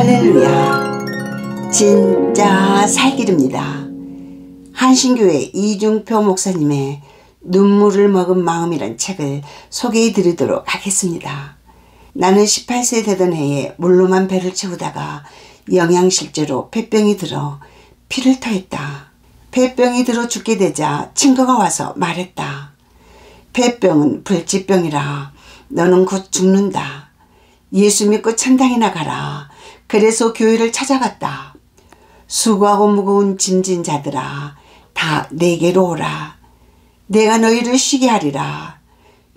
할렐루야 진짜 살길입니다. 한신교회 이중표 목사님의 눈물을 먹은 마음이란 책을 소개해 드리도록 하겠습니다. 나는 18세 되던 해에 물로만 배를 채우다가 영양실제로 폐병이 들어 피를 토했다. 폐병이 들어 죽게 되자 친구가 와서 말했다. 폐병은 불치병이라 너는 곧 죽는다. 예수 믿고 천당이나 가라. 그래서 교회를 찾아갔다. 수고하고 무거운 짐진 자들아 다 내게로 오라. 내가 너희를 쉬게 하리라.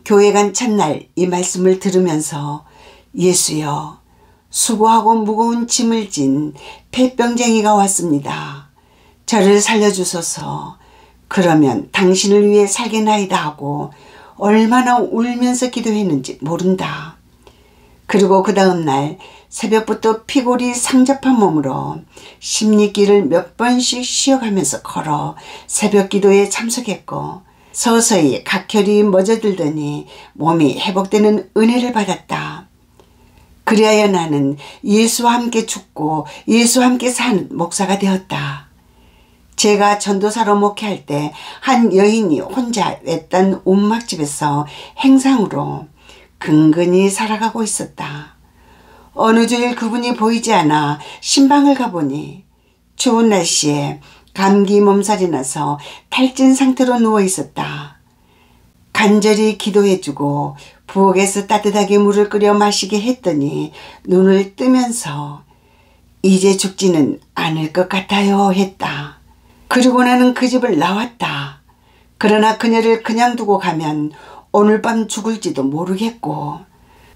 교회 간 첫날 이 말씀을 들으면서 예수여 수고하고 무거운 짐을 진 폐병쟁이가 왔습니다. 저를 살려주소서. 그러면 당신을 위해 살겠나이다 하고 얼마나 울면서 기도했는지 모른다. 그리고 그 다음날 새벽부터 피골이 상접한 몸으로 십리길을 몇 번씩 쉬어가면서 걸어 새벽 기도에 참석했고 서서히 각혈이 멎어들더니 몸이 회복되는 은혜를 받았다. 그리하여 나는 예수와 함께 죽고 예수와 함께 산 목사가 되었다. 제가 전도사로 목회할 때 한 여인이 혼자 외딴 움막집에서 행상으로 근근히 살아가고 있었다. 어느 주일 그분이 보이지 않아 신방을 가보니 추운 날씨에 감기 몸살이 나서 탈진 상태로 누워 있었다. 간절히 기도해주고 부엌에서 따뜻하게 물을 끓여 마시게 했더니 눈을 뜨면서 이제 죽지는 않을 것 같아요 했다. 그리고 나는 그 집을 나왔다. 그러나 그녀를 그냥 두고 가면 오늘 밤 죽을지도 모르겠고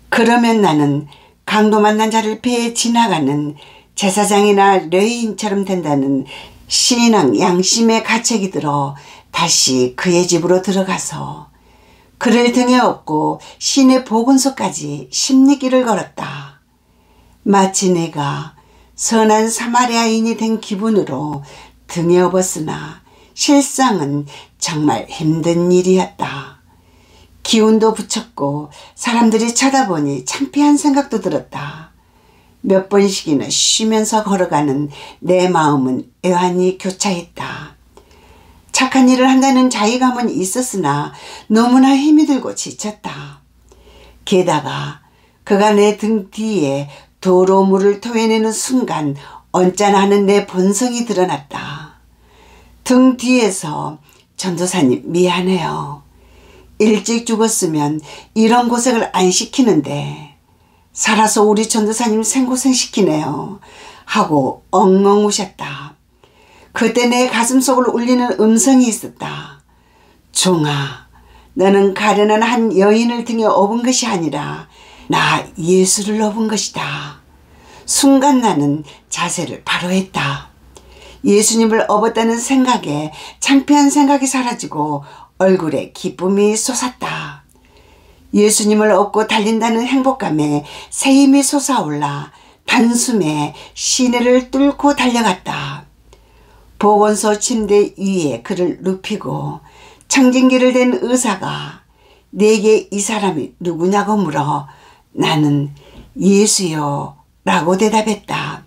그러면 나는 강도 만난 자를 피해 지나가는 제사장이나 레인처럼 된다는 신앙 양심의 가책이 들어 다시 그의 집으로 들어가서 그를 등에 업고 신의 보건소까지 십리길을 걸었다. 마치 내가 선한 사마리아인이 된 기분으로 등에 업었으나 실상은 정말 힘든 일이었다. 기운도 붙였고 사람들이 쳐다보니 창피한 생각도 들었다. 몇 번씩이나 쉬면서 걸어가는 내 마음은 애환이 교차했다. 착한 일을 한다는 자의감은 있었으나 너무나 힘이 들고 지쳤다. 게다가 그가 내 등 뒤에 도로 물을 토해내는 순간 언짢아하는 내 본성이 드러났다. 등 뒤에서 전도사님 미안해요. 일찍 죽었으면 이런 고생을 안 시키는데 살아서 우리 전도사님 생고생 시키네요. 하고 엉엉 우셨다. 그때 내 가슴속을 울리는 음성이 있었다. 종아 너는 가련한 한 여인을 등에 업은 것이 아니라 나 예수를 업은 것이다. 순간 나는 자세를 바로 했다. 예수님을 업었다는 생각에 창피한 생각이 사라지고 얼굴에 기쁨이 솟았다. 예수님을 업고 달린다는 행복감에 새 힘이 솟아올라 단숨에 시내를 뚫고 달려갔다. 보건소 침대 위에 그를 눕히고 청진기를 댄 의사가 내게 이 사람이 누구냐고 물어 나는 예수요 라고 대답했다.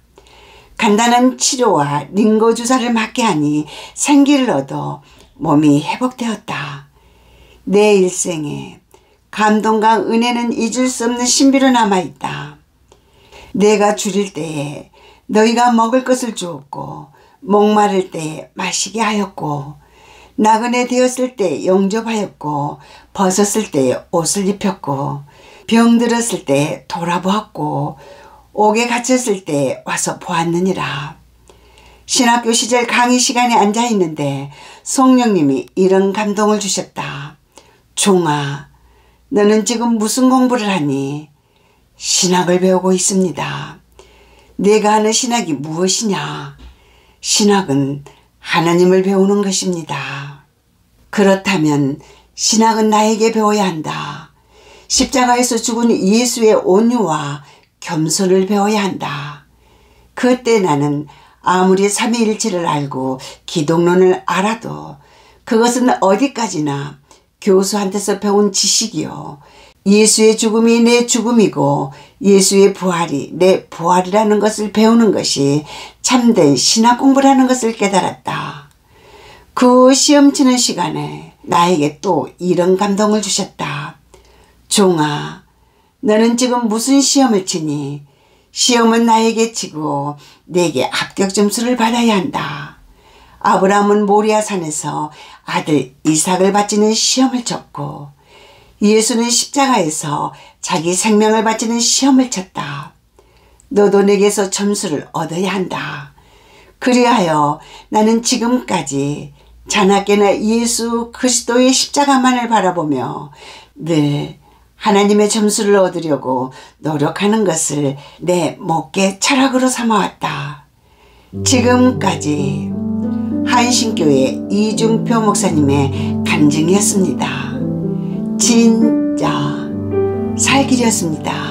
간단한 치료와 링거 주사를 맞게 하니 생기를 얻어 몸이 회복되었다. 내 일생에 감동과 은혜는 잊을 수 없는 신비로 남아있다. 내가 줄일 때에 너희가 먹을 것을 주었고 목마를 때에 마시게 하였고 나그네 되었을 때 영접하였고 벗었을 때에 옷을 입혔고 병들었을 때 돌아보았고 옥에 갇혔을 때 와서 보았느니라. 신학교 시절 강의 시간에 앉아 있는데 성령님이 이런 감동을 주셨다. 종아, 너는 지금 무슨 공부를 하니? 신학을 배우고 있습니다. 내가 하는 신학이 무엇이냐? 신학은 하나님을 배우는 것입니다. 그렇다면 신학은 나에게 배워야 한다. 십자가에서 죽은 예수의 온유와 겸손을 배워야 한다. 그때 나는 아무리 삼위일체를 알고 기독론을 알아도 그것은 어디까지나 교수한테서 배운 지식이요. 예수의 죽음이 내 죽음이고 예수의 부활이 내 부활이라는 것을 배우는 것이 참된 신학 공부라는 것을 깨달았다. 그 시험 치는 시간에 나에게 또 이런 감동을 주셨다. 종아, 너는 지금 무슨 시험을 치니? 시험은 나에게 치고 내게 합격 점수를 받아야 한다. 아브라함은 모리아 산에서 아들 이삭을 바치는 시험을 쳤고 예수는 십자가에서 자기 생명을 바치는 시험을 쳤다. 너도 내게서 점수를 얻어야 한다. 그리하여 나는 지금까지 자나깨나 예수 그리스도의 십자가만을 바라보며 늘 하나님의 점수를 얻으려고 노력하는 것을 내 목계 철학으로 삼아왔다. 지금까지 한신교회 이중표 목사님의 간증이었습니다. 진짜 살길이었습니다.